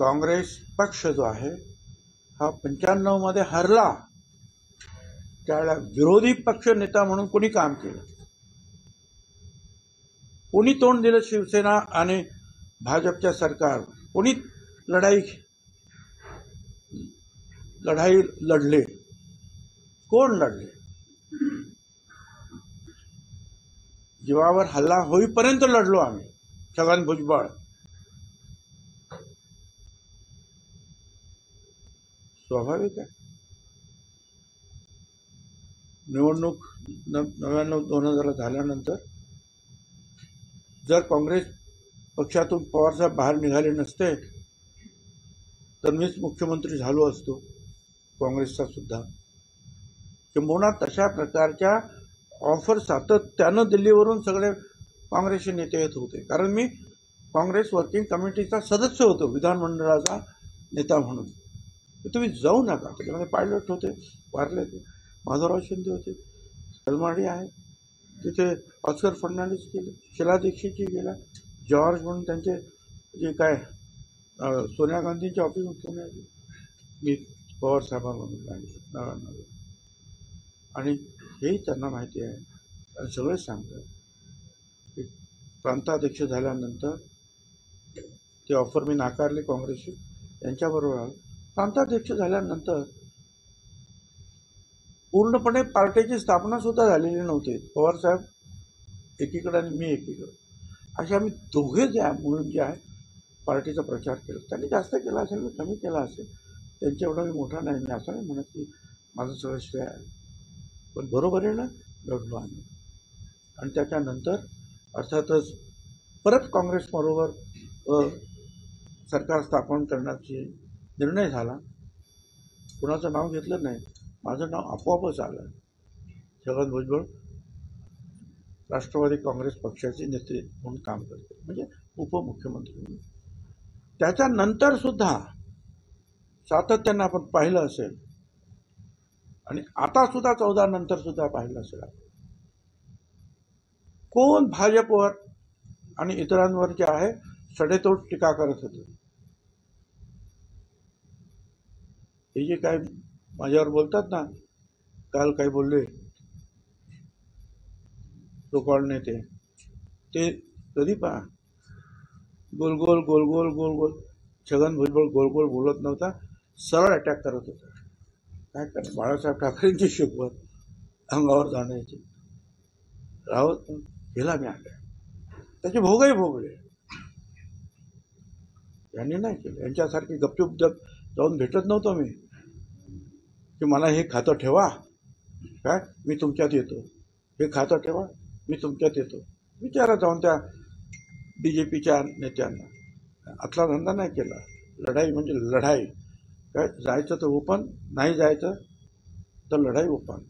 काँग्रेस पक्ष जो आहे हा पंच्याण्णवमध्ये हरला. त्यावेळेला विरोधी पक्ष नेता म्हणून कोणी काम केलं? कोणी तोंड दिलं शिवसेना आणि भाजपच्या सरकार? कोणी लढाई लढाई लढले. कोण लढले? जीवावर हल्ला होईपर्यंत लढलो आम्ही. छगन भुजबळ. स्वाभाविक आहे. निवडणूक न नव्याण्णव दोन हजार झाल्यानंतर जर काँग्रेस पक्षातून पवारसाहेब बाहेर निघाले नसते तर मीच मुख्यमंत्री झालो असतो काँग्रेसचा सुद्धा. किंबहुना तशा प्रकारच्या ऑफर सातत्यानं दिल्लीवरून सगळे काँग्रेसचे नेते येत होते. कारण मी काँग्रेस वर्किंग कमिटीचा सदस्य होतो विधानमंडळाचा नेता म्हणून. तुम्ही जाऊ नका. त्याच्यामध्ये पायलट होते वारले ते. माधवराव शिंदे होते. सलमाडी आहे. तिथे ऑस्कर फर्नांडिस गेले शिला दीक्षितजी गेला. जॉर्ज म्हणून त्यांचे जे काय सोनिया गांधींच्या ऑफिस पुण्याचे मी पवार साहेबांमधून सांगितलं आणि हेही त्यांना माहिती आहे. आणि सगळेच सांगतात. की प्रांताध्यक्ष झाल्यानंतर ते ऑफर मी नाकारली काँग्रेसची. त्यांच्याबरोबर प्रांताध्यक्ष झाल्यानंतर पूर्णपणे पार्टीची स्थापना सुद्धा झालेली नव्हती. पवार साहेब एकीकडे आणि मी एकीकडे. असे आम्ही दोघे जे आहे म्हणून जे आहे पार्टीचा प्रचार केला. त्यांनी जास्त केला असेल मी कमी केला असेल त्यांच्या एवढा मी मोठा नाही मी असं नाही म्हणत की माझं सगळं श्रेय आहे. पण बरोबरीनं लढलो आम्ही. आणि त्याच्यानंतर अर्थातच परत काँग्रेसबरोबर सरकार स्थापन करण्याची निर्णय झाला. कुणाचं नाव घेतलं नाही. माझं नाव आपोआपच आलं. छगन भुजबळ राष्ट्रवादी काँग्रेस पक्षाचे नेते म्हणून काम करते. म्हणजे उपमुख्यमंत्री म्हणून. त्याच्यानंतर सुद्धा सातत्यानं आपण पाहिलं असेल. आणि आता सुद्धा चौदा नंतर सुद्धा पाहिलं असेल आपण. कोण भाजपवर आणि इतरांवर जे आहे सडेतोड टीका करत होते. हे जे काय माझ्यावर बोलतात ना काल काय बोलले? तो नेते. ते कधी पहा? गोल गोल गोल गोल गोल गोल. छगन भुजबळ गोल गोल बोलत नव्हता सरळ अटॅक करत होता. काय करणार बाळासाहेब ठाकरेंची शिकवत अंगावर जाण्याची राहत हिला मी आणलं. त्याचे भोगही भोगले. यांनी नाही केलं. यांच्यासारखी गपचूप जप जाऊन भेटत नव्हतो मी. की मला हे खातं ठेवा. काय? मी तुमच्यात येतो. हे खातं ठेवा. मी तुमच्यात येतो. विचारा जाऊन त्या बी जे पीच्या नेत्यांना. आतला धंदा नाही केला. लढाई म्हणजे लढाई. काय? जायचं तर ओपन नाही जायचं तर लढाई ओपन.